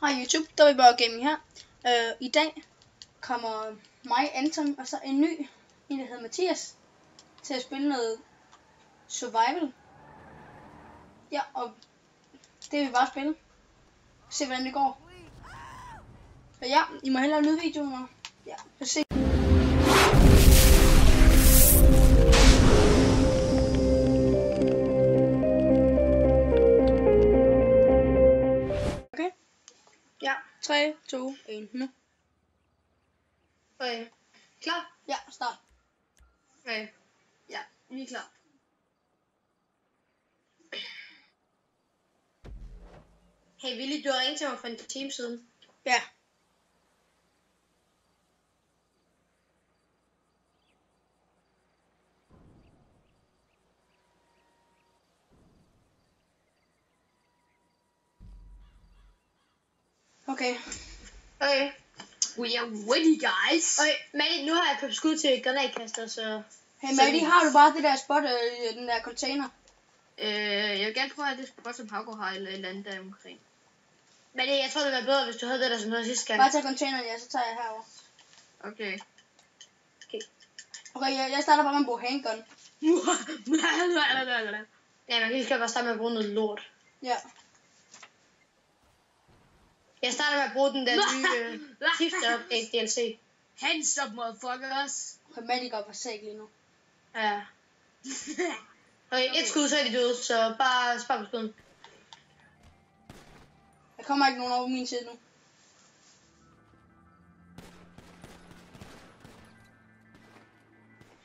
Hej YouTube, der er bare gaming her. Øh, I dag kommer mig, Anton, og så en ny, en der hedder Mathias, til at spille noget survival. Ja, og det vil vi bare spille. Se hvordan det går. Og ja, I må hellere nyde videoen, og ja, så se. 3, 2, 1, nu. Okay. Klar? Ja, start. Okay. Ja, vi er klar. Hey Willy, du har ringet til mig for en time siden. Ja. Okay. Okay. We are ready, guys. Okay, Maddie, nu har jeg købt skud til granatkaster, så... Hey Maddie, har du bare det der spot øh, i den der container? Øh, jeg vil gerne prøve at have det spot, som Havgård har, eller et eller andet der omkring. Maddie, jeg tror, det være bedre, hvis du havde det der som noget sidste gang. Bare tag containeren, ja, så tager jeg herover. Okay. Okay, jeg, jeg starter bare med at bruge handgun. Ja, man kan lige godt bare starte med at bruge noget lort. Ja. Jeg starter med at bruge den der nye Tifter Update DLC. Hands up, motherfuckers. Maddie går på sag lige nu. Ja. Okay, et skud, så er de døde, så bare spar på skuden. Der kommer ikke nogen over min side nu.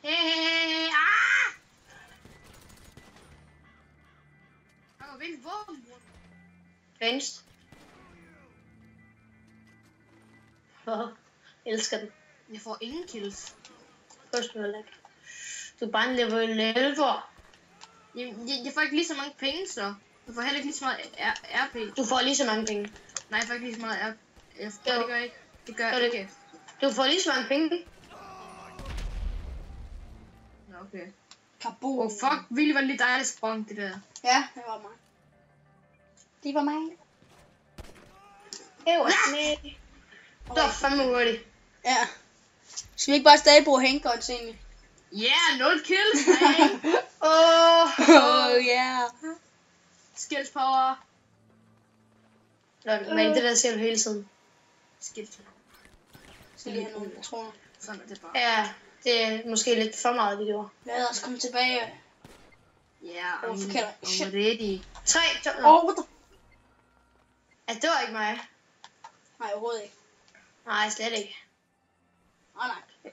Hey, hey, hey, hey, ah! Havgård, hvilken våben bruger du? Venstre. Åh, elsker den. Jeg får ingen kills. Først du heller ikke. Du er bare en level 11. Jeg, jeg, jeg får ikke lige så mange penge, så. Jeg får heller ikke lige så meget R- RP. Du får lige så mange penge. Nej, jeg får ikke lige så meget RP. Jeg, nej, det gør jeg ikke. Det gør jeg ikke. Du får lige så mange penge. Nå, okay. Kaboom. Åh, oh, fuck. Vildt var det lige dig, der sprang det der. Ja, det var mig. Det var mig. Ew, nej. Det var fandme hurtigt. Ja. Skal vi ikke bare stadig bruge handguns egentlig? Yeah, 0 kills, man. Åh. Oh yeah. Skills power. Nå, men det der ser du hele tiden. Skills. Skal lige have nogle patroner. Sådan er det bare. Ja, det er måske lidt for meget, det gjorde. Lad os komme tilbage. Yeah, Åh, I'm. I'm ready. 3, 2, Åh, oh, what the... Ja, det var ikke mig. Nej, overhovedet ikke. Nej, slet ikke. Nej, nej.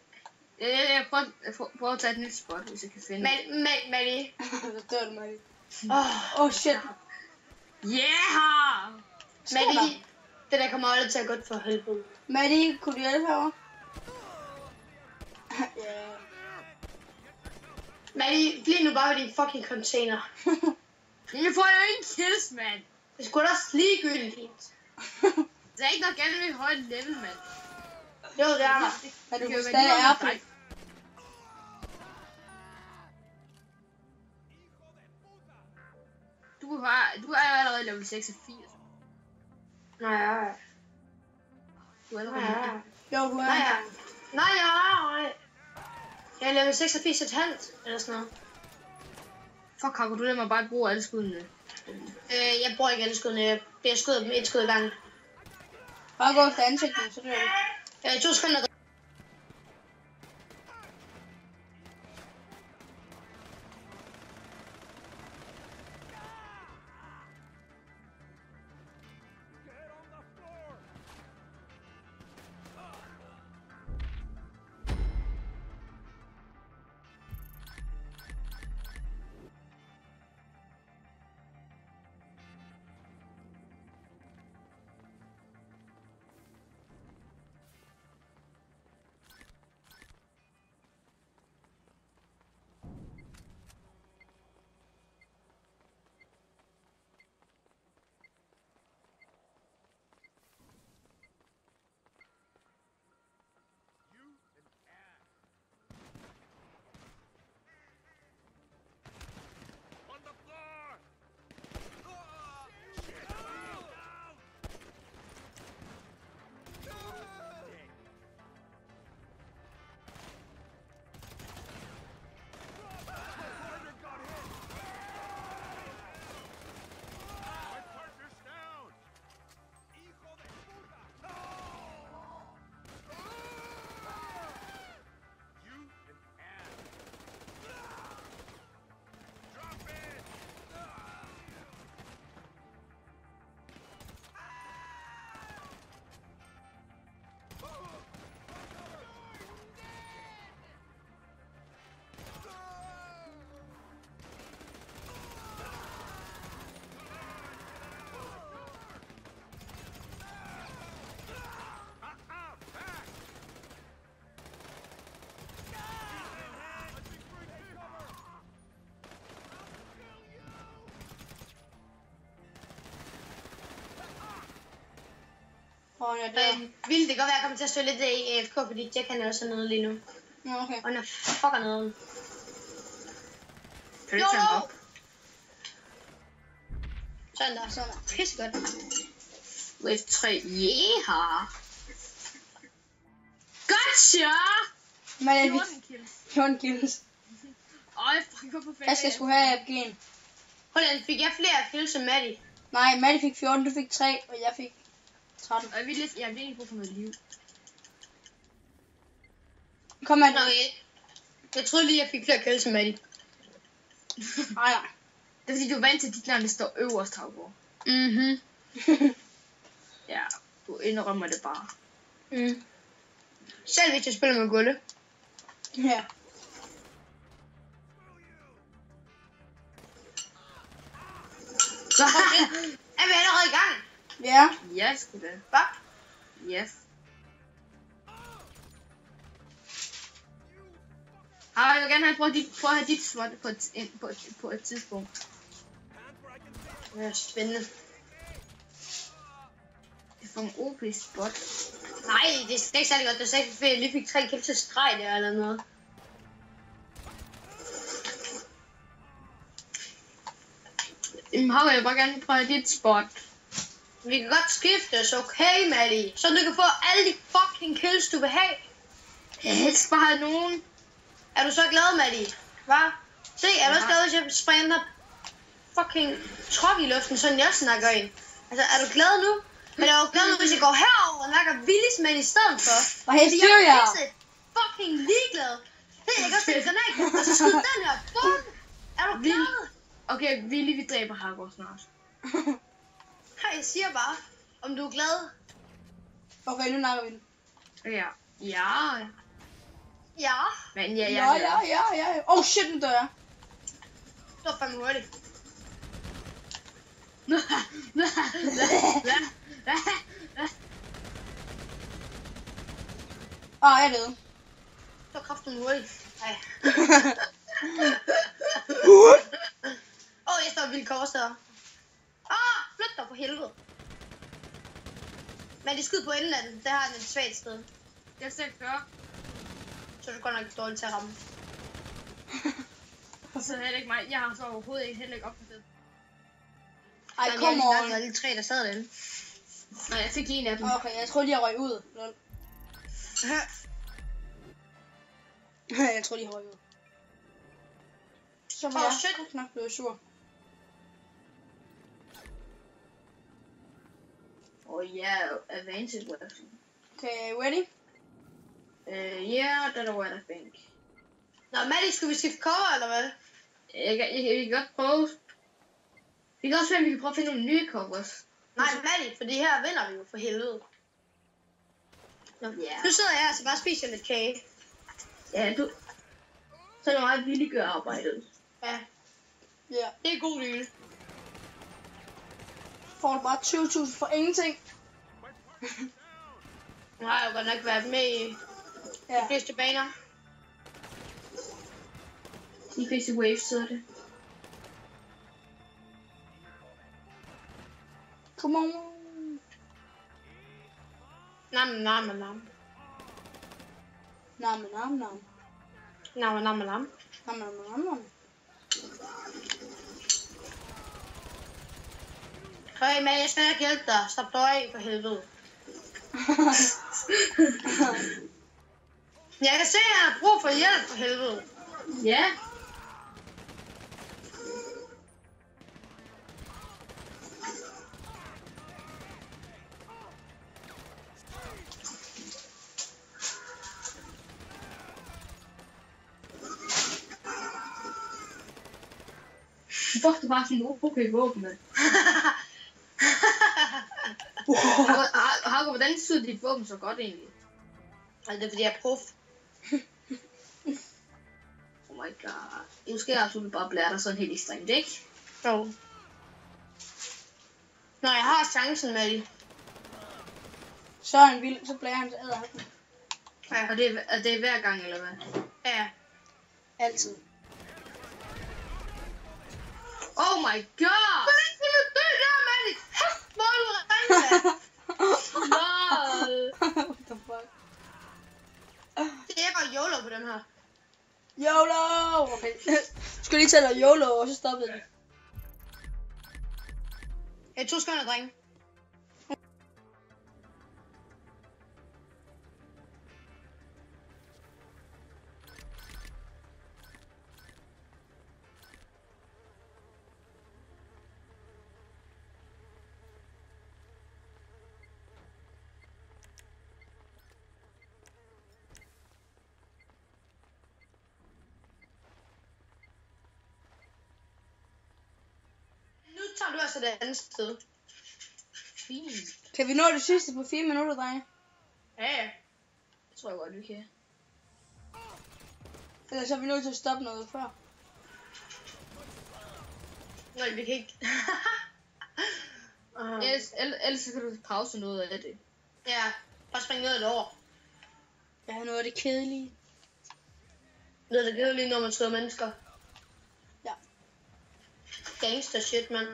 Jeg, jeg, jeg prøver, jeg prøver, at tage et nyt spot, hvis jeg kan finde det. Men, men, Maddie. Så dør du, Maddie. Åh, Åh, oh, shit. Yeah! Maddie. Det der kommer aldrig til at gå for helvede. Maddie, kunne du hjælpe herovre? Ja. Maddie, bliv nu bare ved din fucking container. Jeg får jo ingen kills, mand. Det skulle da også ligegyldigt. Der er ikke noget med et højt level, mand. Jo, det er der. Du kan stadig være lige er på. Du, har, du er allerede level 86. Nej. Du er Nej, allerede ja. Jo, du er. Nej. Nej, nej. Jeg er level 86 et halvt, eller sådan noget. Fuck, har du lader mig bare bruge alle skuddene? Øh, jeg bruger ikke alle skuddene. Jeg bliver skudt med et skud i gangen. Bare gå efter ansigtet, så dør du. Øh, to sekunder. Og han er der. Øh, vildt det kan godt være, at jeg kommer til at stå lidt i AFK, fordi Jack han er også nede lige nu. Nå, okay. Og er fucker nede. Kan du ikke tage ham op? Sådan der. Sådan der. Pisse godt. Wave 3. Yeah! Gotcha! Men jeg fik 14 kills. 14 kills. Åh, jeg fucking går på 5. Jeg skal sgu have AFG'en. Hvordan fik jeg flere kills end Maddie? Nej, Maddie fik 14, du fik 3, og jeg fik 13. Og jeg vil lidt, jeg vil egentlig bruge for noget liv. Kom med Nå, jeg, jeg troede lige, jeg fik flere kills end Maddie. Nej, nej. Det er fordi, du er vant til, at dit navn står øverst, Havgård. Mhm. Ja, du indrømmer det bare. Mm. Selv hvis jeg spiller med Gulle. ja. er vi allerede i gang? Ja. ja, sgu da. Hvad? Yes. Ah, jeg vil gerne have prøvet dit, prøve at have dit slot på et, på et, på et tidspunkt. Det er spændende. Det er en OP spot. Nej, det er ikke særlig godt. Det er ikke fedt. Jeg lige fik tre kills til streg der eller noget. Jamen, Havgård, jeg bare gerne prøve dit spot. Vi kan godt skiftes, okay, Maddie? Så du kan få alle de fucking kills, du vil have. Jeg helst bare have nogen. Er du så glad, Maddie? Hvad? Se, er du også glad, hvis jeg springer den der fucking trop i luften, sådan jeg snakker i? Altså, er du glad nu? Men jeg er jo glad nu, hvis jeg går herover og nakker Willis mand i stedet for. Og helt Fordi styr jeg jer. er fucking ligeglad. Hey, jeg kan også sætte granat, og så skyde den her. Bum! Er du glad? Okay, Willy, vi dræber Havgård snart. Hej, jeg siger bare, om du er glad. Okay, nu nakker vi den. Ja. Ja. Ja, Men ja, Ja, ja, ja, ja, ja. Oh shit, nu dør jeg. det var fandme hurtigt. Åh, oh, jeg er død. Det var kraften hurtigt. Ej. Åh, oh, jeg står vildt kors der. Ah, flyt dig for helvede. Men det skyder på enden af den. Der har den et svagt sted. Jeg er 40. Så er du godt nok dårligt til at ramme. Så heller ikke mig. Jeg har så overhovedet ikke heller ikke opdateret. Ej, Jamen, kom jeg har lige on. lagt alle tre, der sad derinde. Nej, jeg fik en af dem. Okay, jeg troede lige, jeg røg ud. Lol. jeg troede lige, jeg røg ud. Så var Åh, jeg shit. nok blevet sur. Yeah, advantage weapon. Okay, ready? Uh, yeah, that'll what I think. Nå, Maddie, skulle vi skifte cover, eller hvad? Jeg, kan- jeg, jeg, vi kan godt prøve. Vi kan også se, om vi kan prøve at finde nogle nye covers. Nej, Maddie, for det her vinder vi jo for helvede. Nå, Ja. Nu sidder jeg altså bare og spiser lidt kage. Ja, du... Så er det meget villigt gør arbejdet. Ja, Ja. det er god deal. Får du bare 20.000 for ingenting? Nu har jeg jo godt nok været med i de Ja. fleste baner. De fleste waves hedder det. Come on. Nam, nam, nam. Nam, nam, nam. Nam, nam, nam. Nam, nam, nam, nam. Høj, men jeg skal nok hjælpe dig. Stop dig af for helvede. Jeg kan se, at jeg har brug for hjælp for helvede. Ja. Du har sådan en okay våben, mand. Har- Har hvordan sidder dit våben så godt egentlig? Ej, det er fordi, jeg er prof. Oh my god. Måske er absolut bare blære dig sådan helt ekstremt, ikke? Jo. Når jeg har chancen med det. Så er han vild, så blærer han til æderhappen. Ja. Og det er, er det hver gang, eller hvad? ja. Altid. Oh my god! LOL! What the fuck? Det er YOLO på den her. YOLO! Okay. Skal lige tælle YOLO, og så stoppede det. Jeg to sekunder, drenge. Du altså det andet sted. Fint. Kan vi nå det sidste på 4 minutter, drenge? Ja, ja. Det tror jeg godt, vi kan. Ellers er vi nødt til at stoppe noget før. Nej, vi kan ikke. uh, Ellers, ellers, kan du pause noget af det. ja, bare spring ned et år. Jeg har noget af det kedelige. Det er det kedelige, når man sidder mennesker. Ja. Gangster shit, man.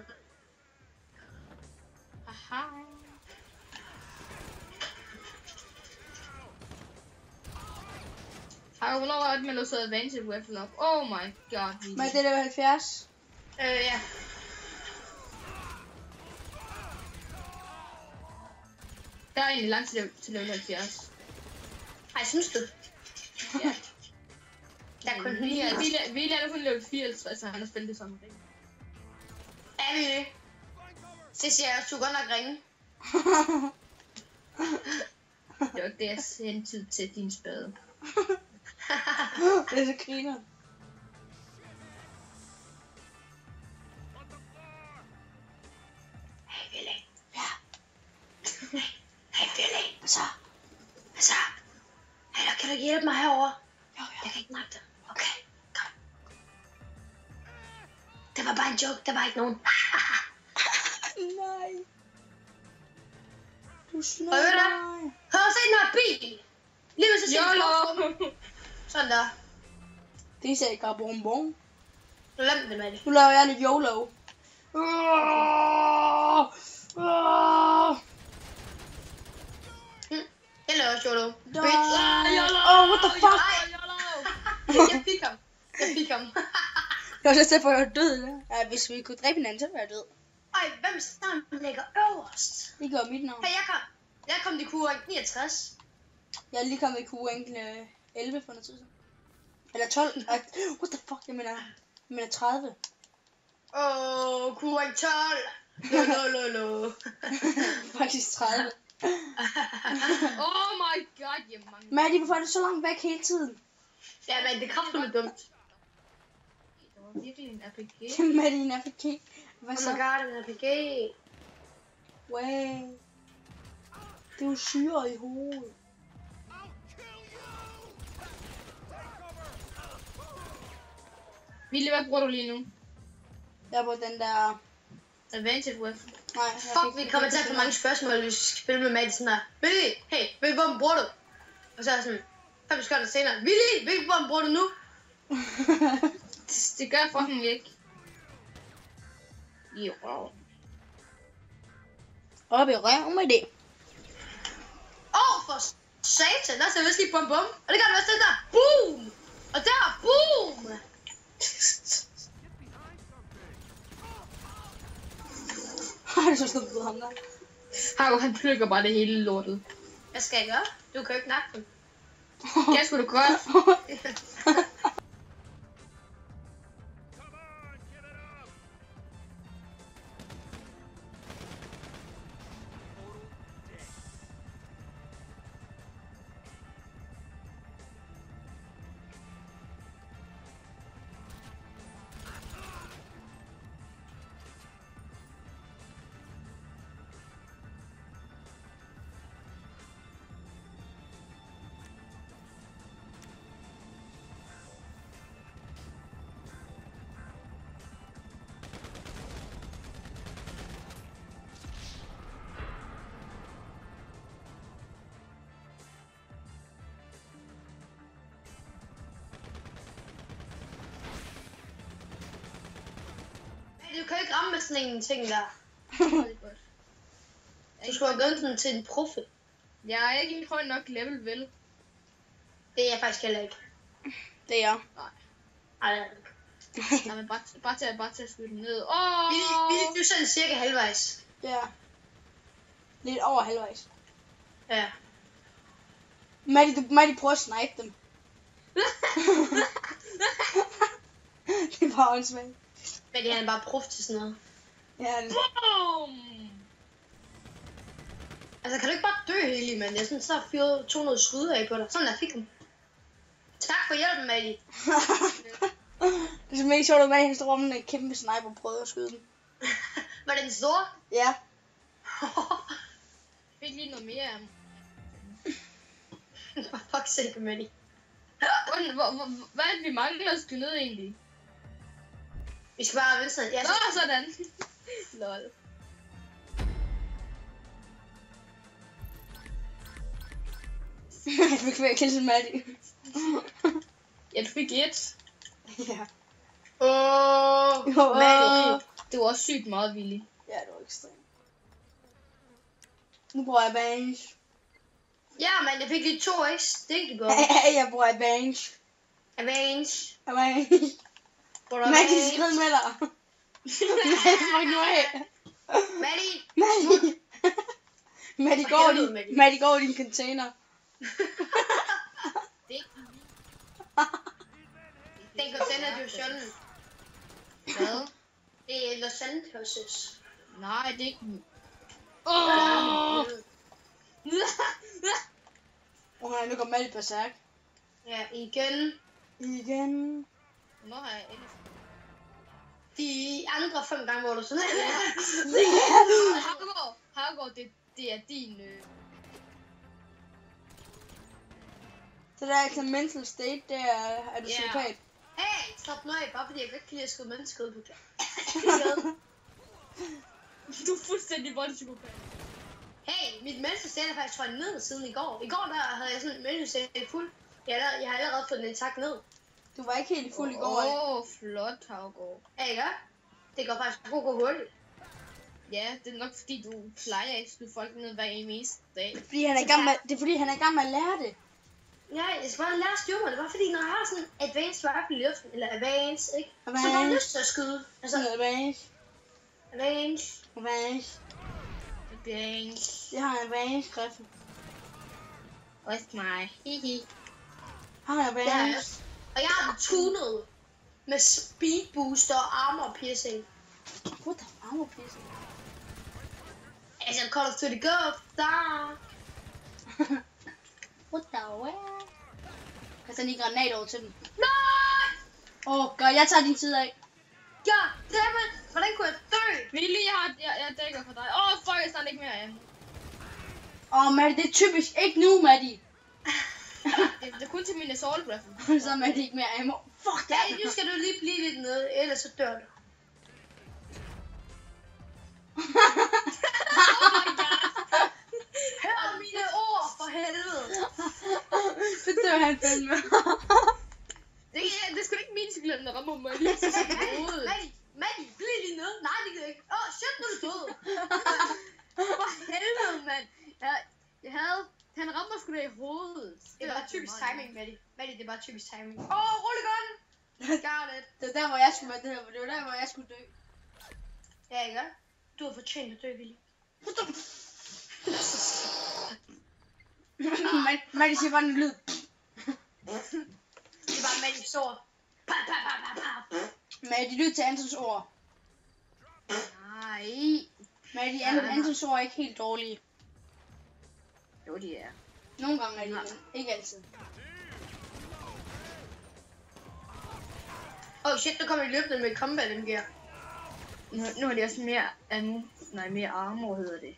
Aha. Har du hvornår det med at låse advantage weapon op? Oh my god. Men det er level 70. Øh, ja. Der er egentlig langt til level, til level 70. Ej, synes du? Ja. Der er kun vi, lige er, vi, vi er kun level 54, så han har spillet det sådan. Er vi det? Så siger jeg, du godt nok ringe. Det var deres hentid til din spade. det er så griner. Hey, Billy. Ja. Hey, Billy. Hvad så? Hvad så? Eller kan du hjælpe mig herover? Jo, Jeg kan ikke magte det. Okay, kom. Det var bare en joke, der var ikke nogen. Nej. Du slår Prøv det. mig. Har du set den her bil? Lige ved så siger! Sådan der. Det sagde ikke bom bom. Glem det med det. Nu laver jeg lidt YOLO. Åh! Åh! Jeg laver også YOLO. Bitch. Oh, what the fuck? Jeg fik ham. Jeg fik ham. Jeg var så på, at jeg var død. Ja, hvis vi kunne dræbe hinanden, så var jeg død. Ej, hvem navn ligger øverst? Det gør mit navn. Hey, jeg kom. Jeg kom til Q 69. Jeg er lige kommet i øh, 11 for noget tid siden. Eller 12. Ej, What the fuck? Jeg mener, jeg mener 30. Åh, oh, Q 12. Lo, lo, lo, lo. Faktisk 30. Oh my god, jeg mangler. Maddie, hvorfor er du så langt væk hele tiden? ja, men det kom med dumt. Det var virkelig en RPG. Maddie, en APK. Hvad Oh så? my god, en RPG. Wow. Det er jo syre i hovedet. Ville, hvad bruger du lige nu? Jeg er på den der... Advantage weapon. Nej, Fuck, vi kommer til at få mange spørgsmål, hvis vi skal spille med Maddie sådan her. Willy, hey, hvilken våben bruger du? Og så er jeg sådan, fem sekunder senere. Willy, hvilken våben bruger du nu? Det, det gør jeg fucking ikke. Jo. Op i røven med det. Åh, oh, for satan, der er vist lige bum bum. Og det gør der også den der. Boom! Og der, boom! Har du så stået på ham der? Hav, han plukker bare det hele lortet. Hvad skal jeg gøre? Du kan jo ikke nakke dem. Jeg skulle du godt. Du kan ikke ramme med sådan en ting der. Det er godt. Du skulle have gået sådan til en proffe. Jeg er ikke i høj nok level, vel? Det er jeg faktisk heller ikke. Det er jeg. Ej, det er ikke. Nej, men bare, bare til, bare til at skyde den ned. Åh! Vi, vi, vi er sådan cirka halvvejs. Ja. Lidt over halvvejs. Ja. Maddie, du, Maddie prøver at snipe dem. det er bare åndssvagt. Men det er han bare prof til sådan noget. Ja, det, Boom! Altså, kan du ikke bare dø hele, mand? Jeg synes, så har fyret 200 skud af på dig. Sådan, jeg fik ham. Tak for hjælpen, Maddie. det er mega sjovt, at Maddie stod om en kæmpe sniper og prøvede at skyde den. Var det den store? Ja. Jeg fik lige noget mere af ham. For fuck's sake, Maddie. Hvad er det, vi mangler at skyde ned egentlig? Vi skal bare venstre. Ja, Nå, så... sådan. Lol. Jeg fik at kille Maddie. Ja, du fik et. ja. Åh, Jo, Maddie. Åh, det var også sygt meget villigt. Ja, det var ekstremt. Nu bruger jeg Bange. Ja, men jeg fik lige to x stinky bomb. jeg bruger Bange. Avenge. Bange. Maddie, skrid med dig. Maddie, fuck nu af. Maddie. Maddie. Maddie, går i, Maddie. Maddie, går i din container. Det Den container, det er jo sjældent. Hvad? Det er Los Angeles. Nej, det er ikke... Åh! Og nu går Maddie på særk. Ja, igen. Igen. Hvornår har jeg ellers... De andre fem gange, hvor du sådan... Havgård, Havgård, det, det er din... Øh... Så der er altså mental state, det er, er du Ja. psykopat. hey, stop nu af, bare fordi jeg godt kan lide at skyde mennesker ud på dig. Du er fuldstændig voldspsykopat. Hey, mit mental state er faktisk trøjet ned siden i går. I går der havde jeg sådan en mental state fuld. Jeg har, allerede- jeg har allerede fået den intakt ned. Du var ikke helt fuld i går. Åh, oh, flot, Havgård. Ja, ikke? Det går faktisk god gå hurtigt. Ja, det er nok fordi, du plejer at skyde folk ned hver eneste dag. Fordi han er i gang med, det er fordi, han er i gang med at lære det. Ja, jeg skal bare lære at styre mig. Det var fordi, når jeg har sådan advanced rifle i luften, eller advanced, ikke? Så har jeg Advanced. lyst til at skyde. Altså, advantage. advanced. Advantage. Bang. Jeg har en advantage skrift. Også mig. Hihi. Har Det jeg advantage. Og jeg har den tunet med speed booster og armor piercing. What the armor piercing? Altså, Call of Duty Go, der. What the? Kan sende lige granat over til dem. Nej! Åh, oh, godt, jeg tager din side af. Ja, dammit! Hvordan kunne jeg dø? Willy, jeg, har, jeg, jeg dækker for dig. Åh, oh, fuck, jeg snart ikke mere af. Åh, oh, Maddie, det er typisk ikke nu, Maddie. Det, det er kun til min assault rifle. Så er Maddie ikke mere ammo. Fuck, det er nu skal du lige blive lidt nede, ellers så dør du. Hør mine ord, for helvede! Så dør han fandme. Det, er, det er sgu da ikke min cykel, der rammer mig lige til sit hoved. Maddie, Maddie, bliv lige nede. Nej, det gider jeg ikke. Åh, oh, shit, nu er du død. For helvede, mand. Jeg, jeg havde... Han rammer sgu da i hovedet. Det er bare typisk meget timing, Maddie. Er bare typisk timing. Åh, oh, rullegun! Got it. Det var der, hvor jeg skulle være det her, det var der, hvor jeg skulle dø. Ja, ikke? Du har fortjent at dø, Willy. Mad- Maddie siger bare en lyd. Det er bare Maddie står. Pa, pa, pa, pa, pa. Maddie, lyt til Antons ord. Nej. Maddie, An- Antons ord er ikke helt dårlige. Jo, de er. Nogle gange er de, men ikke altid. Oh, shit, nu kommer de løbende med combat MG'er. Nu, nu har de også mere ammo. Nej, mere armor hedder det.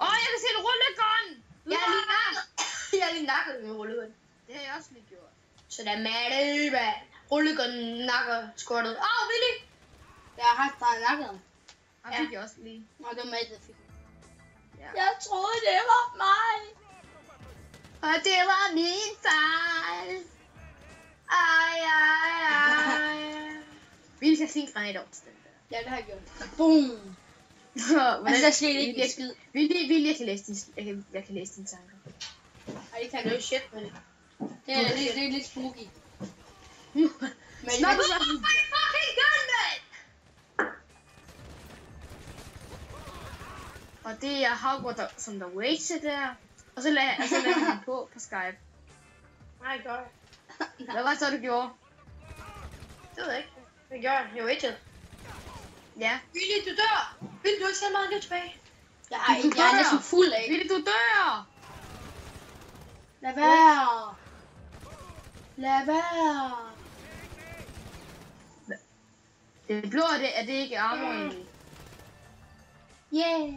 Åh, oh, jeg kan se en rullegun! Jeg er lige nakket. Jeg er lige nakket med rullegun. Det har jeg også lige gjort. Så der er mand. Rullegun nakker squattet. Åh, oh, Willy! Jeg har haft dig nakket. Han Ja. fik jeg også lige. Nå, det var Maddie, der fik. Ja. Jeg troede, det var mig. Og det var min fejl. Ej, ej, ej. Vi skal sige en granat over til den der. Ja, det har jeg gjort. Boom. Altså, der skete ikke en skid. Vilje, vilje, jeg kan læse din, jeg kan, jeg kan læse dine tanker. Ej, det kan Det ikke. shit, Maddie. Det er, lidt, det er lidt spooky. Hvad- hvor er my fucking gun, mand! Og det er Havgård, der, som der waited der. Og så lagde, og så lagde han på på Skype. Nej, god. Hvad var det så, du gjorde? Det ved jeg ikke. Hvad gjorde jeg? Jeg waited. Ja. Willy, du dør! Willy, du ikke selv meget liv tilbage. Jeg er, jeg er næsten fuld af. Ville du dør? Lad være. Lad være. Det blå er det, er det ikke armor egentlig? Yeah.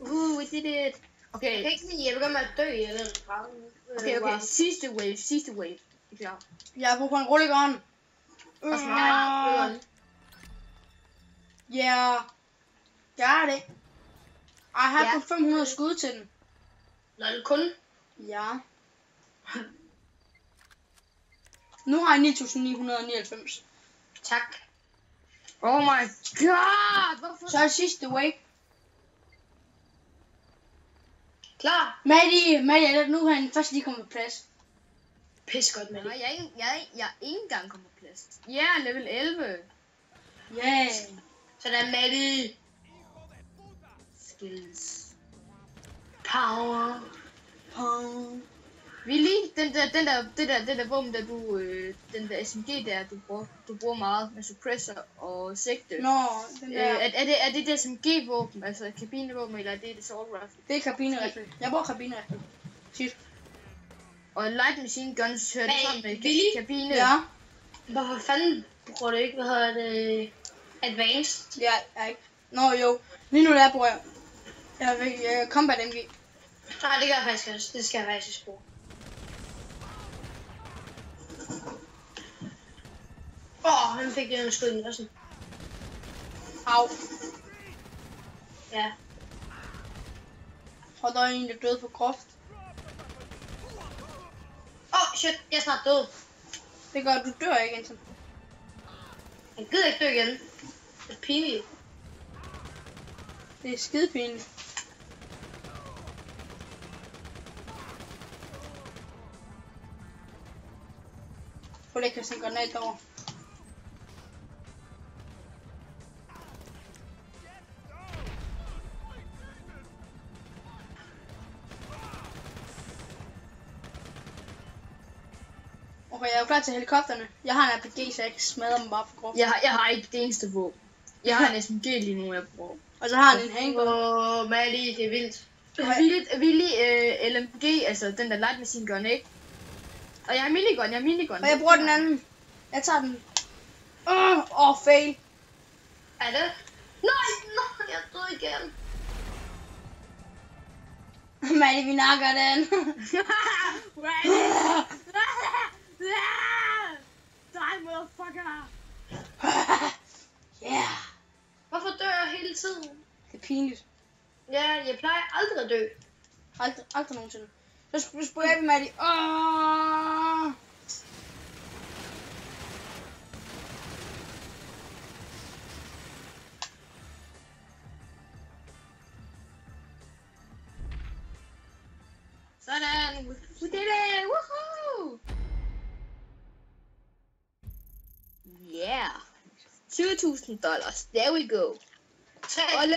Uh, we did it. Jeg Okay, kan ikke at jeg begynder at dø i den grav. Okay, okay. Sidste wave, sidste wave. Klar? Jeg er på en rullegården. Og så Ja. Ja. Jeg er det. Jeg har Ja. kun 500 skud til den. Nå, det kun. Ja. Nu har jeg 9999. Tak. Oh my god! Hvorfor? Så er sidste wave. Klar. Maddie, Maddie, nu er han først lige kommet på plads. Pis godt med Nej, jeg jeg, er, jeg er ikke engang kommet på plads. Ja, level 11. Yeah. Sådan, Maddie. Skills. Power. Pong. Vi lige, den der, den der, det der, det der våben, der du, øh, den der SMG der, du bruger, du bruger meget med suppressor og sigte. Nå, den Øh, der. er, er, det, er det det SMG-våben, altså kabinevåben, eller er det det assault rifle? Det er kabinerifle. Jeg bruger kabinerifle. Shit. Og light machine guns hører det sammen med Willy? kabine. Ja. Hvorfor fanden bruger du ikke, hvad hedder det, advanced? Ja, jeg ikke. Nå jo. Lige nu der bruger jeg. Jeg vil jeg combat MG. Nej, det gør jeg faktisk også. Det skal jeg faktisk bruge. Åh, oh, han fik en skud i næsen. Au. Ja. Og der er en, der døde for groft. Åh, oh, shit, jeg er snart død. Det gør, at du dør ikke, Anton. Han gider ikke dø igen. Det er pinligt. Det er skide pinligt. Prøv lige at kaste en granat over. Klar til helikopterne. Jeg har en RPG, så jeg kan smadre dem bare for groft. Jeg, har, jeg har ikke det eneste våben. Jeg har en SMG lige nu, jeg bruger. Og så har han en handgun. Åh, oh, Maddie, det er vildt. Vildt, vildt øh, LMG, altså den der light machine gun, ikke? Og jeg har minigun, jeg har minigun. Og jeg bruger den anden. Jeg tager den. Åh, oh, oh, fail. Er det? Nej, nej, jeg er død igen. Maddie, vi nakker den. Die, motherfucker! yeah. Hvorfor dør jeg hele tiden? Det er pinligt. Ja, jeg plejer aldrig at dø. Aldrig, aldrig nogensinde. Så sp- spørger vi Maddie. Åh. Sådan, $2,000. There we go. Hey.